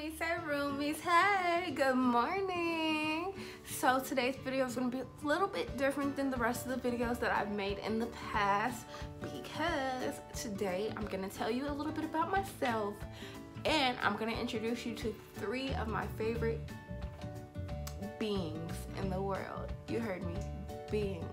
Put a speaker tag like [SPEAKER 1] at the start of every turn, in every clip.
[SPEAKER 1] roomies and roomies hey good morning. So today's video is going to be a little bit different than the rest of the videos that I've made in the past because today I'm going to tell you a little bit about myself and I'm going to introduce you to three of my favorite beings in the world. You heard me beings.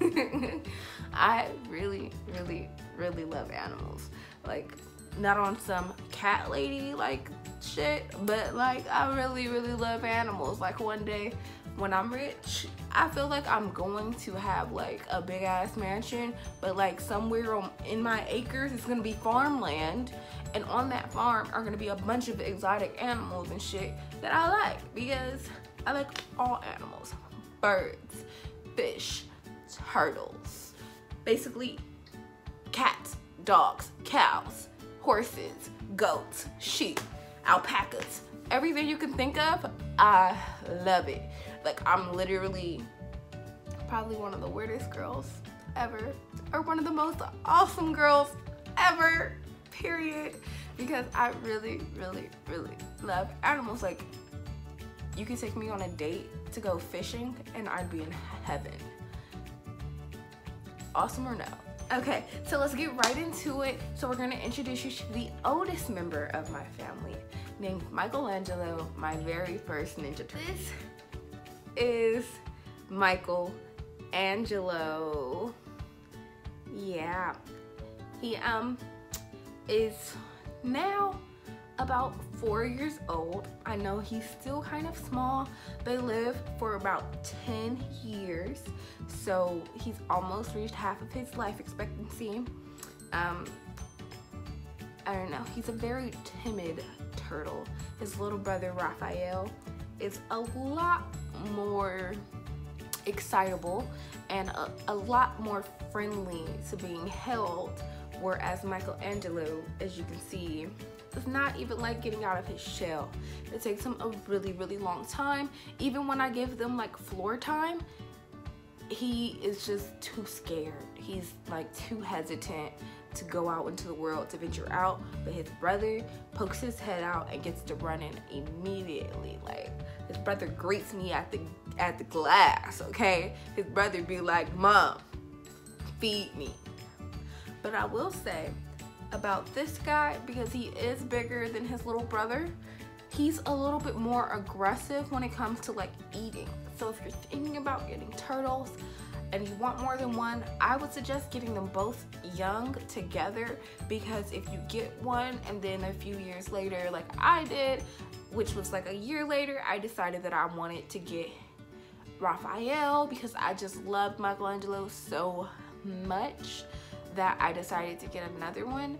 [SPEAKER 1] I really really really love animals. Like not on some cat lady like shit, but like I really, really love animals. Like one day when I'm rich, I feel like I'm going to have like a big ass mansion, but like somewhere on, in my acres, it's gonna be farmland. And on that farm are gonna be a bunch of exotic animals and shit that I like because I like all animals birds, fish, turtles, basically cats, dogs, cows, horses, goats, sheep, alpacas, everything you can think of, I love it. Like I'm literally probably one of the weirdest girls ever or one of the most awesome girls ever, period. Because I really, really, really love animals. Like you could take me on a date to go fishing and I'd be in heaven. Awesome or no? Okay, so let's get right into it. So we're gonna introduce you to the oldest member of my family named Michelangelo, my very first Ninja Turtle. This is Michael Angelo. Yeah, he um is now about four years old. I know he's still kind of small. They live for about 10 years. So he's almost reached half of his life expectancy. Um, I don't know, he's a very timid turtle. His little brother Raphael is a lot more excitable and a, a lot more friendly to being held whereas Michelangelo, as you can see, it's not even like getting out of his shell. It takes him a really, really long time. Even when I give them like floor time, he is just too scared. He's like too hesitant to go out into the world to venture out. But his brother pokes his head out and gets to running immediately. Like his brother greets me at the at the glass, okay? His brother be like, Mom, feed me. But I will say, about this guy because he is bigger than his little brother. He's a little bit more aggressive when it comes to like eating. So if you're thinking about getting turtles and you want more than one, I would suggest getting them both young together because if you get one and then a few years later, like I did, which was like a year later, I decided that I wanted to get Raphael because I just loved Michelangelo so much that I decided to get another one.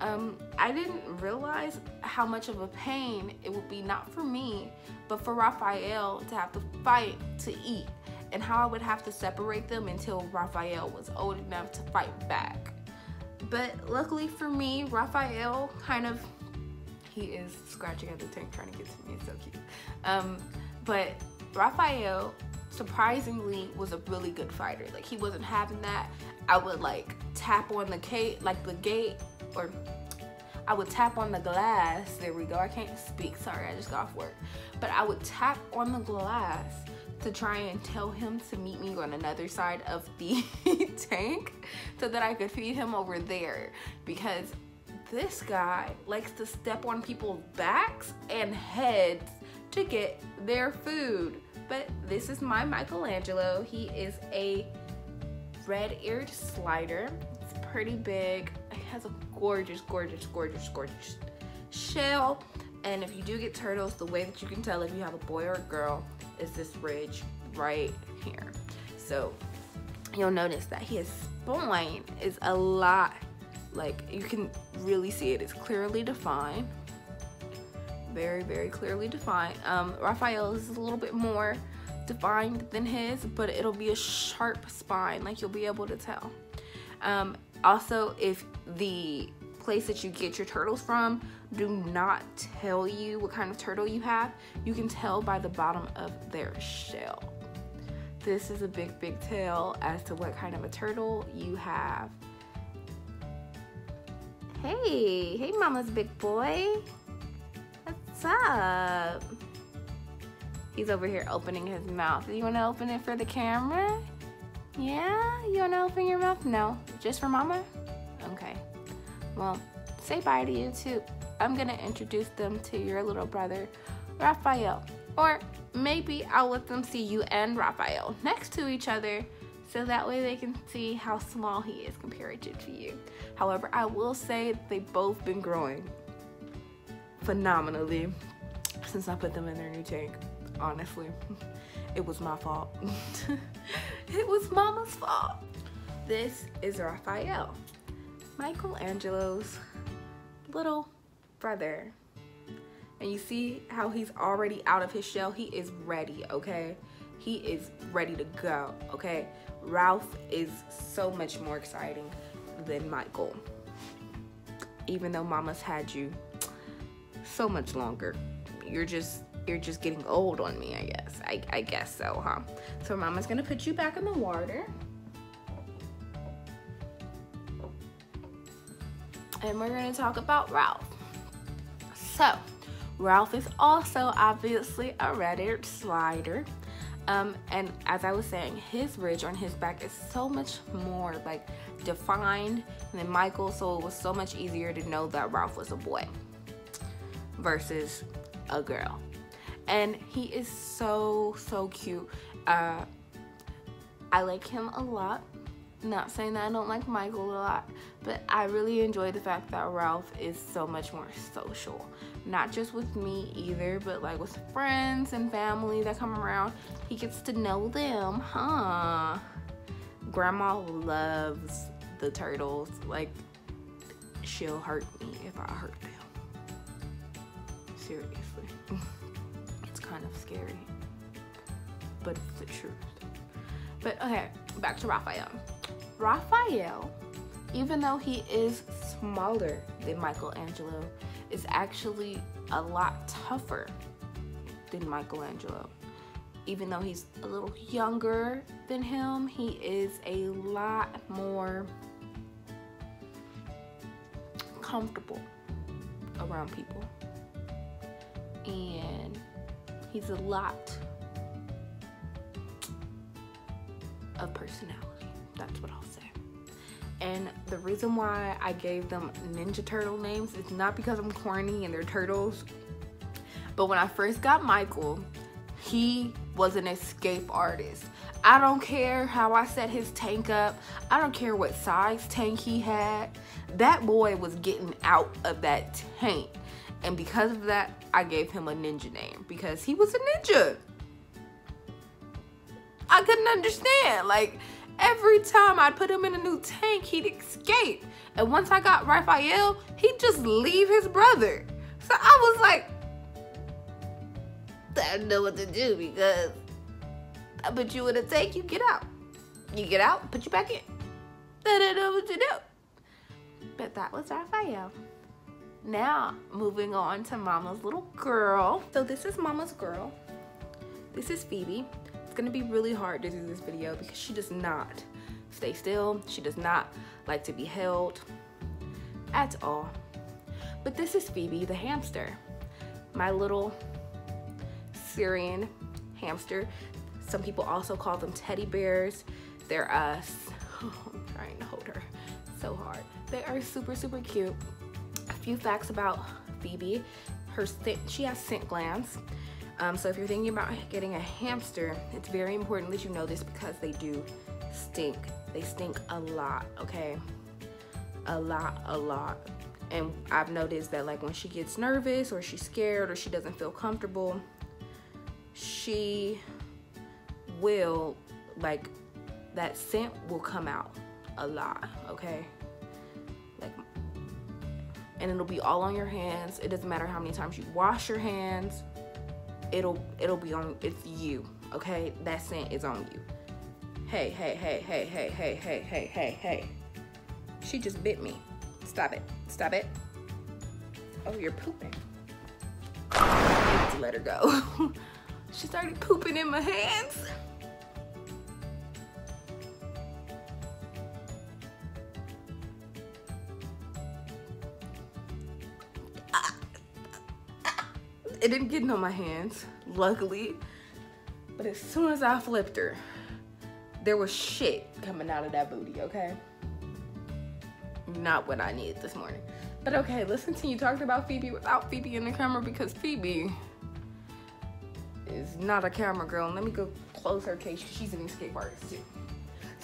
[SPEAKER 1] Um, I didn't realize how much of a pain it would be, not for me, but for Raphael to have to fight to eat and how I would have to separate them until Raphael was old enough to fight back. But luckily for me, Raphael kind of, he is scratching at the tank trying to get to me, it's so cute. Um, but Raphael surprisingly was a really good fighter. Like he wasn't having that. I would like tap on the gate, like the gate, or I would tap on the glass. There we go. I can't speak. Sorry, I just got off work. But I would tap on the glass to try and tell him to meet me on another side of the tank so that I could feed him over there because this guy likes to step on people's backs and heads to get their food. But this is my Michelangelo. He is a red-eared slider. It's pretty big. It has a gorgeous, gorgeous, gorgeous, gorgeous shell. And if you do get turtles, the way that you can tell if you have a boy or a girl is this ridge right here. So you'll notice that his spine is a lot, like you can really see it. It's clearly defined. Very, very clearly defined. Um, Raphael is a little bit more defined than his, but it'll be a sharp spine, like you'll be able to tell. Um, also, if the place that you get your turtles from do not tell you what kind of turtle you have, you can tell by the bottom of their shell. This is a big, big tell as to what kind of a turtle you have. Hey, hey mama's big boy. What's up? He's over here opening his mouth. You want to open it for the camera? Yeah? You want to open your mouth? No. Just for mama? Okay. Well, say bye to YouTube. I'm going to introduce them to your little brother, Raphael. Or maybe I'll let them see you and Raphael next to each other so that way they can see how small he is compared to you. However, I will say they've both been growing phenomenally since I put them in their new tank honestly. It was my fault. it was mama's fault. This is Raphael, Michelangelo's little brother. And you see how he's already out of his shell? He is ready, okay? He is ready to go, okay? Ralph is so much more exciting than Michael. Even though mama's had you so much longer. You're just you're just getting old on me, I guess. I, I guess so, huh? So mama's gonna put you back in the water. And we're gonna talk about Ralph. So, Ralph is also obviously a red-eared slider. Um, and as I was saying, his ridge on his back is so much more like defined than Michael, so it was so much easier to know that Ralph was a boy versus a girl. And he is so so cute. Uh, i like him a lot. Not saying that i don't like michael a lot but i really enjoy the fact that ralph is so much more social. Not just with me either but like with friends and family that come around. He gets to know them huh? Grandma loves the turtles. Like she'll hurt me if i hurt them seriously it's kind of scary, but it's the truth. But okay, back to Raphael. Raphael, even though he is smaller than Michelangelo, is actually a lot tougher than Michelangelo. Even though he's a little younger than him, he is a lot more comfortable around people. And He's a lot of personality. That's what I'll say. And the reason why I gave them Ninja Turtle names is not because I'm corny and they're turtles. But when I first got Michael, he was an escape artist. I don't care how I set his tank up. I don't care what size tank he had. That boy was getting out of that tank. And because of that, I gave him a ninja name because he was a ninja. I couldn't understand. Like, every time I'd put him in a new tank, he'd escape. And once I got Raphael, he'd just leave his brother. So I was like, I don't know what to do because I put you in a tank, you get out. You get out, put you back in. I don't know what to do. But that was Raphael. Now, moving on to Mama's little girl. So this is Mama's girl. This is Phoebe. It's gonna be really hard to do this video because she does not stay still. She does not like to be held at all. But this is Phoebe the hamster. My little Syrian hamster. Some people also call them teddy bears. They're us. Uh, oh, I'm trying to hold her so hard. They are super, super cute few facts about Phoebe. Her she has scent glands. Um, so if you're thinking about getting a hamster, it's very important that you know this because they do stink. They stink a lot, okay? A lot, a lot. And I've noticed that like when she gets nervous or she's scared or she doesn't feel comfortable, she will like that scent will come out a lot, okay? And it'll be all on your hands. It doesn't matter how many times you wash your hands. It'll it'll be on it's you. Okay? That scent is on you. Hey, hey, hey, hey, hey, hey, hey, hey, hey, hey. She just bit me. Stop it. Stop it. Oh, you're pooping. I need to let her go. she started pooping in my hands. It didn't get in on my hands, luckily. But as soon as I flipped her, there was shit coming out of that booty, okay? Not what I needed this morning. But okay, let's continue talking about Phoebe without Phoebe in the camera because Phoebe is not a camera girl. Let me go close her case. She's an escape artist too.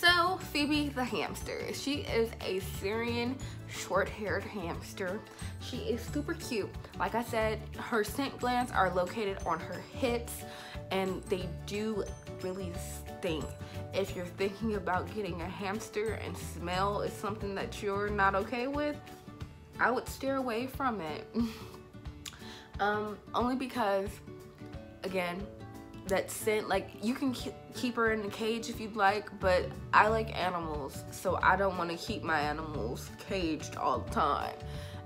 [SPEAKER 1] So Phoebe the hamster. She is a Syrian short-haired hamster. She is super cute. Like I said, her scent glands are located on her hips and they do really stink. If you're thinking about getting a hamster and smell is something that you're not okay with, I would steer away from it. um, only because, again, that scent, like you can keep her in a cage if you'd like, but I like animals, so I don't want to keep my animals caged all the time.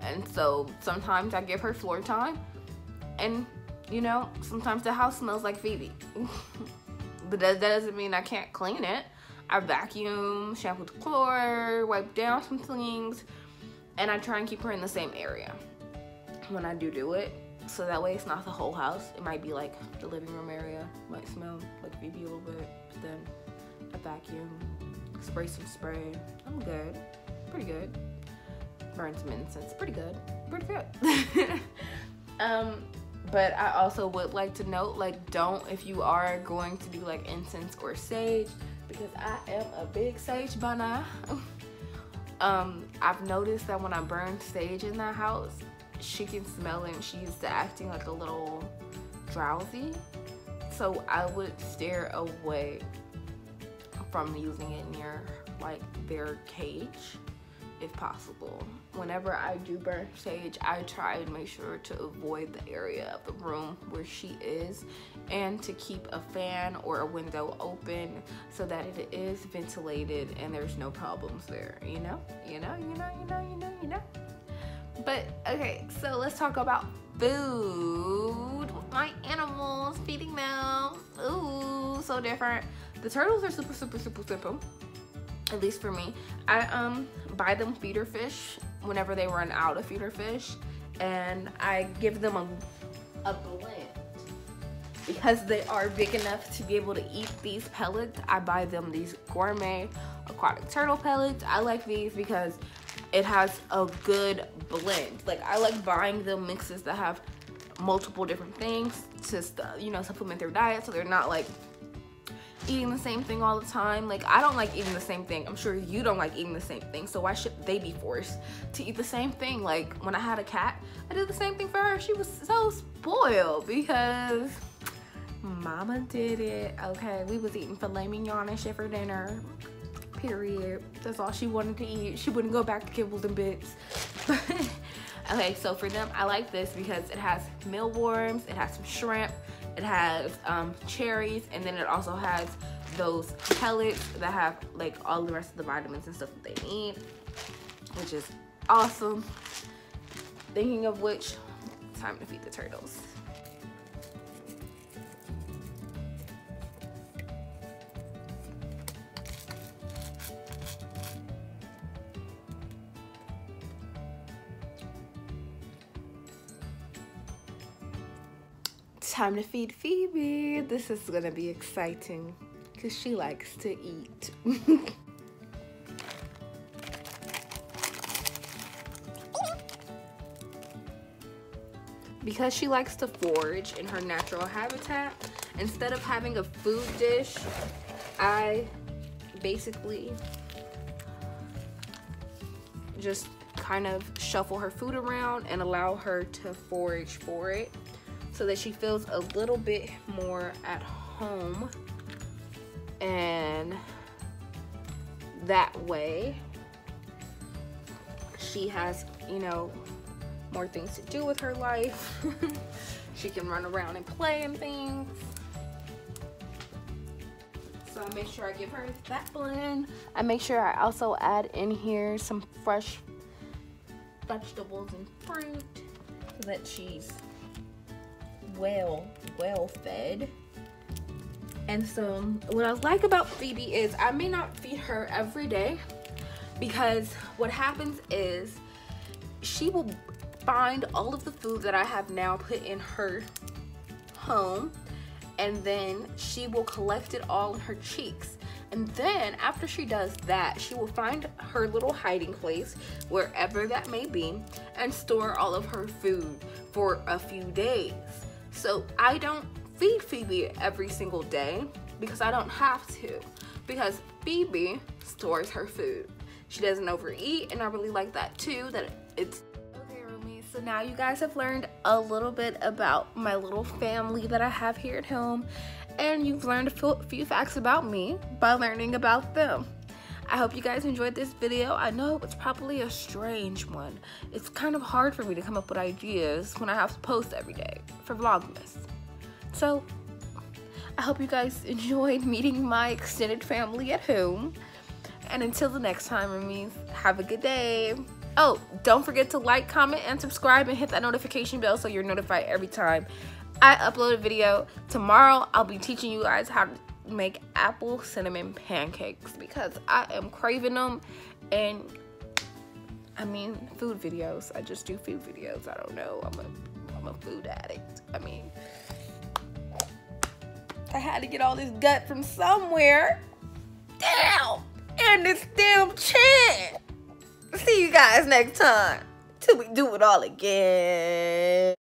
[SPEAKER 1] And so sometimes I give her floor time, and you know, sometimes the house smells like Phoebe. but that, that doesn't mean I can't clean it. I vacuum, shampoo the floor, wipe down some things, and I try and keep her in the same area when I do do it. So that way it's not the whole house. It might be like the living room area, might smell like maybe a little bit, then a vacuum, spray some spray. I'm good, pretty good. Burn some incense, pretty good, pretty good. um, but I also would like to note, like, don't if you are going to do like incense or sage, because I am a big sage bunny. um, I've noticed that when I burn sage in that house, she can smell it and she's acting like a little drowsy. So I would steer away from using it near like their cage if possible. Whenever I do burn sage, I try and make sure to avoid the area of the room where she is and to keep a fan or a window open so that it is ventilated and there's no problems there, you know? You know, you know, you know, you know, you know. But okay, so let's talk about food. My animals, feeding them. Ooh, so different. The turtles are super, super, super simple. At least for me. I um buy them feeder fish whenever they run out of feeder fish. And I give them a, a blend. Because they are big enough to be able to eat these pellets, I buy them these gourmet aquatic turtle pellets. I like these because it has a good blend. Like I like buying the mixes that have multiple different things to you know supplement their diet so they're not like eating the same thing all the time. Like I don't like eating the same thing. I'm sure you don't like eating the same thing. So why should they be forced to eat the same thing? Like when I had a cat, I did the same thing for her. She was so spoiled because mama did it. Okay, we was eating filet mignon and shit for dinner period. That's all she wanted to eat. She wouldn't go back to kibbles and bits. okay, so for them, I like this because it has mealworms, it has some shrimp, it has um, cherries, and then it also has those pellets that have like all the rest of the vitamins and stuff that they need, which is awesome. Thinking of which, time to feed the turtles. Time to feed Phoebe. This is gonna be exciting because she likes to eat. because she likes to forage in her natural habitat, instead of having a food dish, I basically just kind of shuffle her food around and allow her to forage for it so that she feels a little bit more at home. And that way she has you know more things to do with her life. She can run around and play and things. So I make sure I give her that blend. I make sure I also add in here some fresh vegetables and fruit so that she's well, well fed. And so what I like about Phoebe is I may not feed her every day because what happens is she will find all of the food that I have now put in her home and then she will collect it all in her cheeks. And then after she does that, she will find her little hiding place, wherever that may be, and store all of her food for a few days. So I don't feed Phoebe every single day because I don't have to. Because Phoebe stores her food. She doesn't overeat, and I really like that too, that it's Okay, roomies, so now you guys have learned a little bit about my little family that I have here at home, and you've learned a few facts about me by learning about them. I hope you guys enjoyed this video. I know it's probably a strange one. It's kind of hard for me to come up with ideas when I have to post every day for Vlogmas. So, I hope you guys enjoyed meeting my extended family at home. And until the next time, Roomies, have a good day. Oh, don't forget to like, comment, and subscribe and hit that notification bell so you're notified every time I upload a video. Tomorrow, I'll be teaching you guys how to make apple cinnamon pancakes because I am craving them and I mean food videos. I just do food videos. I don't know. I'm a I'm a food addict. I mean I had to get all this gut from somewhere. Damn! And this damn chin. See you guys next time. Till we do it all again.